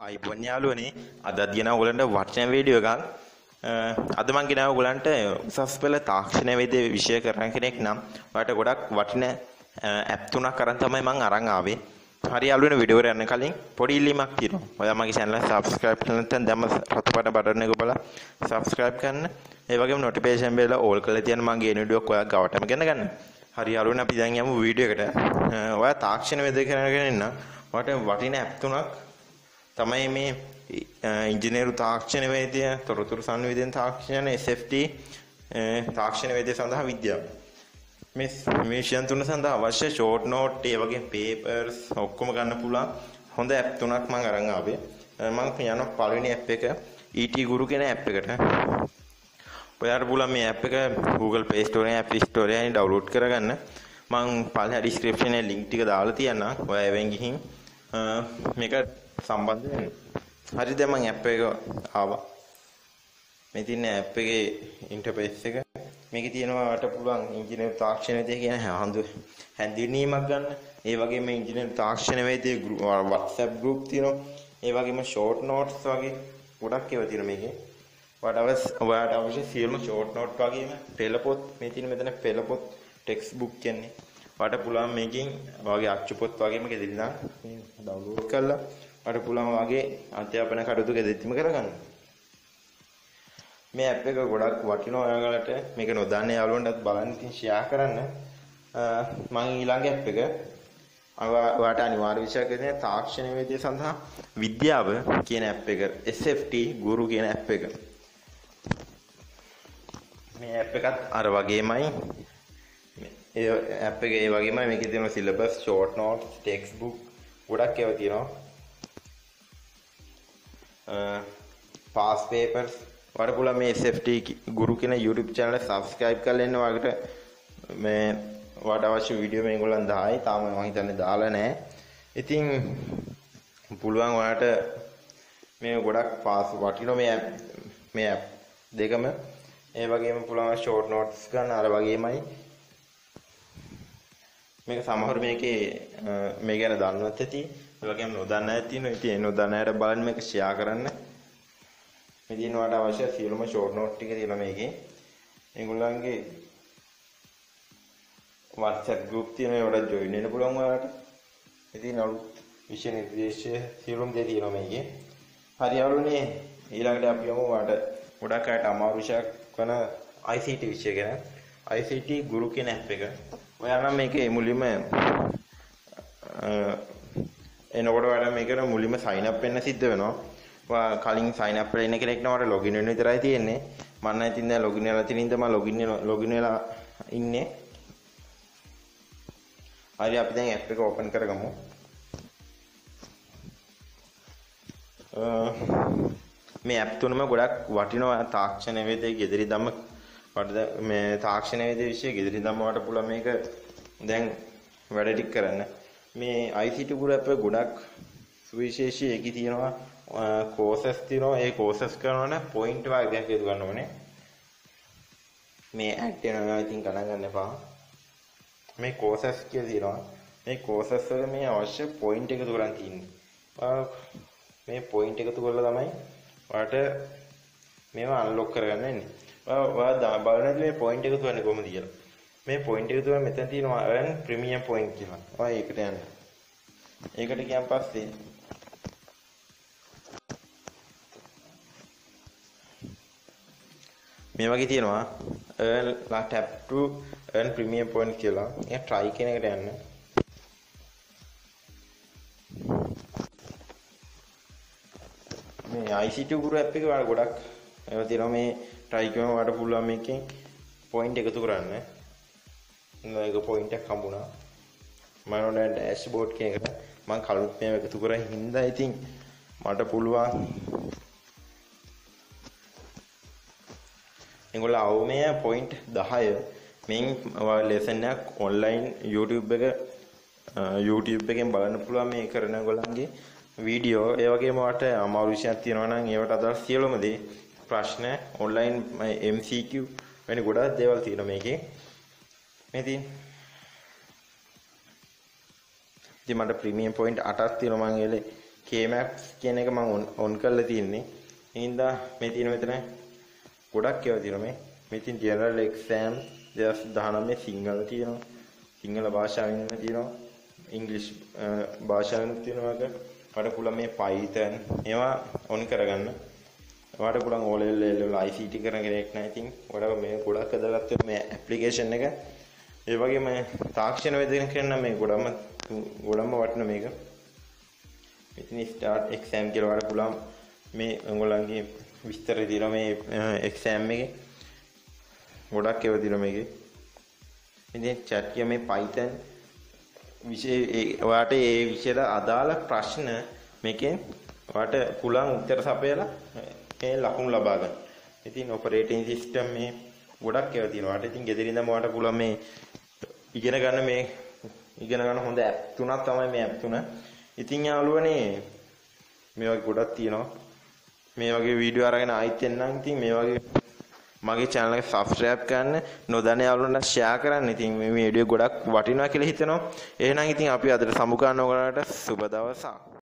අයිබොන් යාළුවනේ අදත් ගෙන ඔයගලන්ට වචන වීඩියෝ එකක්. අ, අද මං ගෙනාව ඔයගලන්ට උසස් පෙළ තාක්ෂණ වේදේ විෂය කරන කෙනෙක් නම් ඔයාලට ගොඩක් වටින ඇප් තුනක් අරන් තමයි මං අරන් ආවේ. හරි යාළුවනේ වීඩියෝ එකට යන්න කලින් පොඩි ඉල්ලීමක් තියෙනවා. ඔයා මගේ channel එක subscribe කරලා නැත්නම් දැම්ම රතු පාට බටන් එක බලලා subscribe කරන්න. ඒ වගේම notification bell ඕල් කරලා තියන්න මගේ එන වීඩියෝ ඔයා ගාවටම ගෙන ගන්න. හරි යාළුවනේ අපි දැන් යමු වීඩියෝ එකට. අ, ඔයා තාක්ෂණ වේදේ කරන කෙනෙක් නම් ඔයාට වටින ඇප් තුනක් තමයි මේ ඉංජිනේරු තාක්ෂණ වේදය තොරතුරු සංවේදන තාක්ෂණ SFT අ, තාක්ෂණ වේදය සඳහා විද්‍යාව මේ මේ විෂයන් තුන සඳහා අවශ්‍ය ෂෝට් නෝට් ඒ වගේ පේපර්ස් ඔක්කොම ගන්න පුළුවන් හොඳ ඇප් තුනක් මම අරන් ආවේ අ, මම යනවා පළවෙනි ඇප් එක ET ගුරු කියන ඇප් එකට ඔයාලට පුළුවන් මේ ඇප් එක Google Play Store එකේ App Store එකේ ඩවුන්ලෝඩ් කරගන්න මම පළවෙනි ඩිස්ක්‍රිප්ෂන් එකේ link ටික දාලා තියන්නම් ඔයා එවෙන් ගිහින් අ, මේක සම්බන්ධ වෙන්න. හරි දැන් මම ඇප් එක ආවා. මේ තියෙන ඇප් එකේ ඉන්ටර්ෆේස් එක. මේකේ තියෙනවා ඔයාලට පුළුවන් ඉංජිනේරු තාක්ෂණ වේදේ කියන හඳු හැඳින්වීමක් ගන්න. ඒ වගේම ඉංජිනේරු තාක්ෂණ වේදේ WhatsApp group තියෙනවා. ඒ වගේම short notes වගේ ගොඩක් ඒවා තියෙනවා මේකේ. ඔයාට අවශ්‍ය ඔයාට අවශ්‍ය සියලුම ෂෝට් නෝට් වගේම පෙළපොත් මේ තියෙන මෙතන පෙළපොත් ටෙක්ස්ට් බුක් කියන්නේ. ඔයාට පුළුවන් මේකෙන් ඔයාගේ අච්චු පොත් වගේම ගෙදරින් මේ ඩවුන්ලෝඩ් කරලා ඔයාට පුළුවන් ඔයාගේ අධ්‍යාපන කටයුතු ගෙදෙත්තිම කරගන්න. මේ ඇප් එක ගොඩක් වටිනවා ඔයාලට මේක නොදන්න යාළුවන්ටත් බලන්න ඉතින් ෂෙයා කරන්න. මම ඊළඟ ඇප් එක ඔයාට අනිවාර්ය විෂයක් දෙන්නේ තාක්ෂණ වේදිය සඳහා විද්‍යාව කියන ඇප් එක SFT ගුරු කියන ඇප් එක. මේ ඇප් එකත් අර වගේමයි ඒ ඇප් එක ඒ වගේමයි මේකේ තියෙන syllabus short notes text book ගොඩක් ඒවා තියෙනවා පාස් පේපර්ස් වඩ පුළුවන් මේ SFT ගුරු කියන YouTube channel එක subscribe කරලා ඉන්න ඔයාලට. මේ ඔයාට අවශ්‍ය වීඩියෝ මේගොල්ලන් දායි. තාම මම හිතන්නේ දාලා නැහැ ඉතින් පුළුවන් ඔයාට මේ ගොඩක් පාස් වටිනවා මේ app මේ app දෙකම. ඒ වගේම පුළුවන් ෂෝට් නෝට්ස් ගන්න. අර වගේමයි. මේක සමහර මේකේ අ, මේ ගැන දන්නවත් ඇති. ඒ වගේම නොදන්න අය තියෙනවා ඉතින් ඒ නොදන්න අයට බලන්න මේක ෂෙයා කරන්න. මේ දින වලට අවශ්‍ය සියලුම ෂෝට් නෝට් ටික තියෙනවා මේකේ. ඒගොල්ලන්ගේ WhatsApp group තියෙනවා ඒවට join වෙන්න පුළුවන් ඔයාලට. ඉතින් අලුත් විෂය නිර්දේශය සියලුම දේ තියෙනවා මේකේ. හරි යාළුවනේ ඊළඟට අපි යමු ඔයාලට ගොඩක් අයට අමාරු විෂයක් වන ICT විෂය ගැන. ICT ගුරු කියන ඇප් එක. ඔයා නම් මේකේ මුලින්ම අ, එනකොට ඔයාලට මේකට මුලින්ම sign up වෙන්න සිද්ධ වෙනවා. ඔයා කලින් sign up වෙලා ඉන්න කෙනෙක් නම් ඔයාලට login වෙන්න විතරයි තියෙන්නේ. මම නම් ඉතින් දැන් login වෙලා තියෙන ඉඳන් මම login වෙලා login වෙලා ඉන්නේ. හරි අපි දැන් ඇප් එක open කරගමු. අ, මේ ඇප් තුනම ගොඩක් වටිනවා තාක්ෂණ වේදේ ගෙදරි දම්ම වට මේ තාක්ෂණ වේදේ විශ්ය ගෙදරි දම්ම වට පුළුවන් මේක දැන් වැඩ ටික කරන්න මේ ICT ගුරු ඇප් එක ගොඩක් සුවිශේෂී එකේ තියෙනවා. කෝසස් තියෙනවා. ඒ කෝසස් කරනවනේ පොයින්ට් වර්ගයක් එකතු ගන්න ඕනේ මේ ඇඩ් වෙනවා ඉතින් ගණන් ගන්න එපා. මේ කෝසස් කියලා තියෙනවා. මේ කෝසස් වල මේ අවශ්‍ය පොයින්ට් එකතු කරන් තියෙන්නේ. මේ පොයින්ට් එකතු කරලා තමයි ඔයාලට මේවා අන්ලොක් කරගන්න වෙන්නේ. ඔයා බලන්න මේ පොයින්ට් එකතු කරන්නේ කොහොමද කියලා. මේ පොයින්ට් එකතු කරලා මෙතන තියෙනවා earn premium point කියලා. ඔයා ඒකට යන්න. ඒකට ගියන් පස්සේ මේ වගේ තියෙනවා earn tap to earn premium point කියලා. ඒක try කියන එකට යන්න. මේ ICT ගුරු ඇප් එකේ ඔයාලා ගොඩක් ඒවා තියෙනවා මේ try කරන ඔයාලට පුළුවන් මේකෙන් පොයින්ට් එකතු කරන්න. ඒක පොයින්ට් එකක් හම්බුණා. මම නෝන ඩෑෂ්බෝඩ් කියන එකට මම කලින් මේව එකතු කරා හින්දා ඉතින් මට පුළුවන් ඒගොල්ලෝ අවමය පොයින්ට් 10 මෙන් ලෙසන් එකක් ඔන්ලයින් YouTube එක YouTube එකෙන් බලන්න පුළුවන් මේ කරන ගොල්ලන්ගේ වීඩියෝ ඒ වගේම වට අමාරු විෂයක් තියෙනවා නම් ඒවට අදාළ සියලුම දේ ප්‍රශ්න ඔන්ලයින් MCQ වෙන ගොඩක් දේවල් තියෙනවා මේකේ මේ තියෙන ඉතින් මට ප්‍රීමියම් පොයින්ට් 8ක් තියෙනවා මං ඒලේ K-Max කියන එක මම ඔන් කරලා තියෙන්නේ. එහෙනම් මේ තියෙන මෙතන ගොඩක් ඒවා තියෙනවා මේ. මේ තියෙන general exam 2019 සිංහල තියෙනවා. සිංහල භාෂාවෙන් තියෙනවා. ඉංග්‍රීසි භාෂාවෙන් තියෙනවා එක. වඩ පුළුවන් මේ Python ඒවා ඔන් කරගන්න. ඔයාලට පුළුවන් O level A level ICT කරන කෙනෙක් නම් ඉතින් ඔයාලා මේ ගොඩක් අදගත්ත මේ ඇප්ලිකේෂන් එක ඒ වගේම තාක්ෂණ වේදන කරන මේ ගොඩම ගොඩම වටින මේක. ඉතින් ස්ටාර්ට් එක්සෑම් කියලා ඔයාලට පුළුවන් මේ ඔයගොල්ලන්ගේ විස්තර දිනවා මේ එක්සෑම් එකේ. ගොඩක් ඒවා දිනවා මේකේ. ඉතින් chat කිය මේ Python විෂය ඔයාට ඒ විෂයට අදාළ ප්‍රශ්න මේකෙන් ඔයාට පුළුවන් උත්තර සපයලා ඒ ලකුණු ලබා ගන්න. ඉතින් ඔපරේටින් සිස්ටම් මේ ගොඩක් ඒවා තියෙනවා. ඔයාට ඉතින් ගෙදර ඉඳන්ම ඔයාට පුළුවන් මේ ඉගෙන ගන්න මේ ඉගෙන ගන්න හොඳ ඇප් තුනක් තමයි මේ ඇප් තුන. ඉතින් යාළුවනේ මේ වගේ ගොඩක් තියෙනවා. මේ වගේ වීඩියෝ අරගෙන ආයිත් එන්නම්. ඉතින් මේ වගේ මගේ channel එක subscribe කරන්න නොදන්න යාළුවන්ට share කරන්න. ඉතින් මේ වීඩියෝ ගොඩක් වටිනවා කියලා හිතෙනවා. එහෙනම් ඉතින් අපි අදට සමුගන්න ඕගලන්ට සුබ දවසක්.